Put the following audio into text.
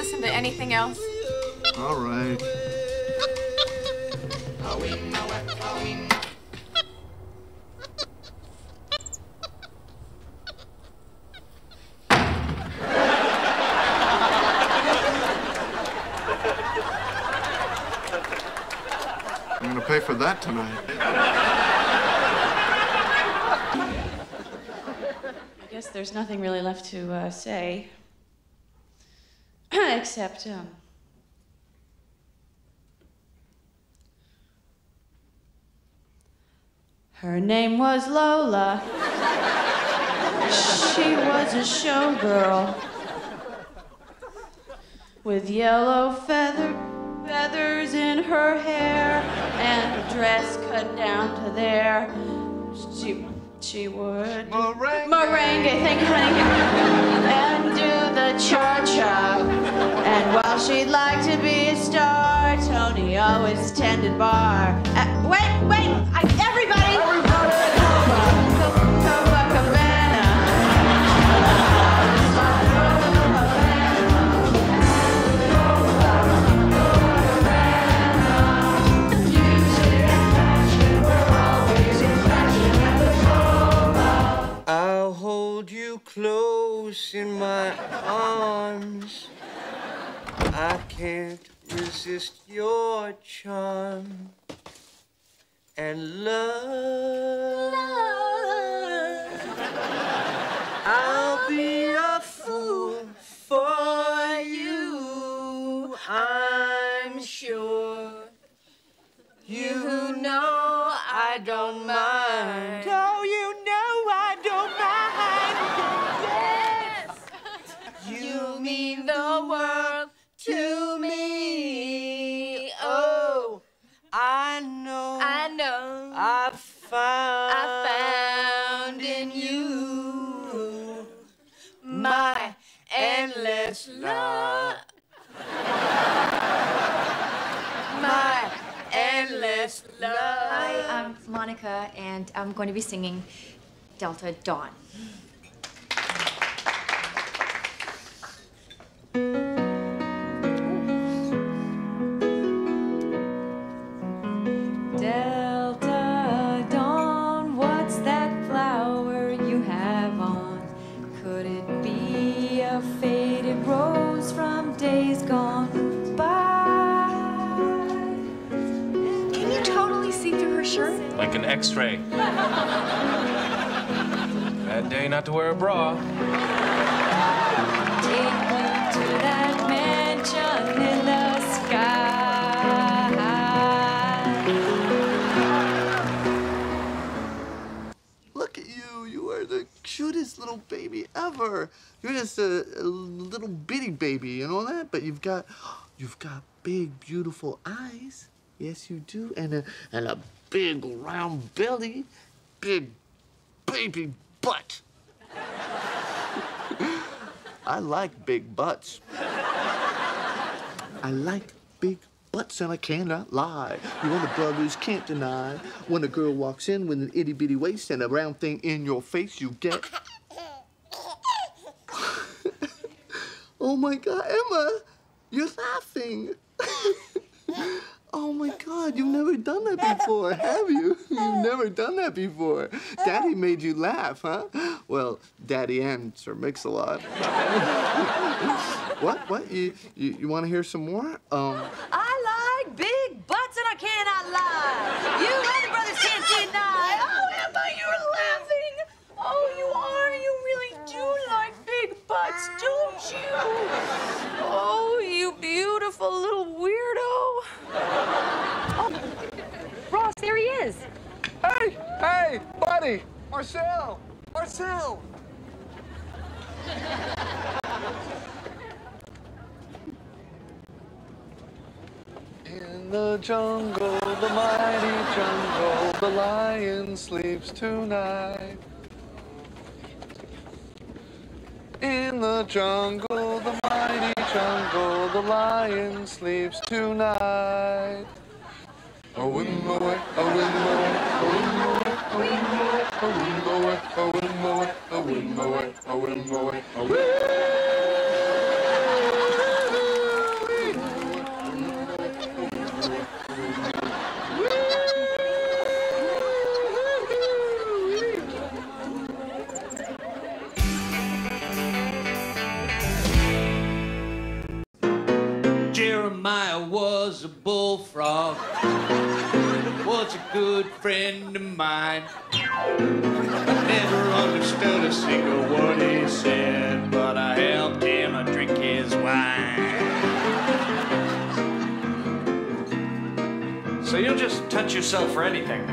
Listen to anything else? All right. I'm gonna pay for that tonight. I guess there's nothing really left to uh, say. Except, him. Her name was Lola. She was a showgirl with yellow feather feathers in her hair and a dress cut down to there. She she would Merengue. merengue, thank you, honey, like to be a star, Tony always tended bar. Uh, wait, wait, I, everybody! I'll hold you close in my arms. I can't resist your charm and love. I'll be a fool for you, I'm sure. You know I don't mind. Endless love. my endless love. Hi, I'm Monica, and I'm going to be singing Delta Dawn. Days gone by? Can you totally see through her shirt? Like an x-ray. Bad day not to wear a bra. Take me to that mansion in the cutest little baby ever. You're just a, a little bitty baby, you know that? But you've got you've got big, beautiful eyes. Yes, you do. And a and a big round belly. Big baby butt. I like big butts. I like big and I cannot lie. You and the brothers can't deny. When a girl walks in with an itty bitty waist and a round thing in your face, you get. oh my God, Emma, you're laughing. Oh my God, you've never done that before, have you? You've never done that before. Daddy made you laugh, huh? Well, Daddy and Sir Mix-a-Lot. what? What? You you, you want to hear some more? Um, I like big butts and I cannot lie. You other brothers can't deny. Oh, Emma, you're laughing. Oh, you are. You really do like butts, don't you? Oh, you beautiful little weirdo. Oh, Ross, there he is. Hey, hey, buddy, Marcel, Marcel. In the jungle, the mighty jungle, the lion sleeps tonight. The jungle, the mighty jungle, the lion sleeps tonight. A away, a away, a away, a away, a away, a away, a away, a away, a whim was a bullfrog. Was a good friend of mine. I never understood a single word he said, but I helped him I drink his wine. So you'll just touch yourself for anything?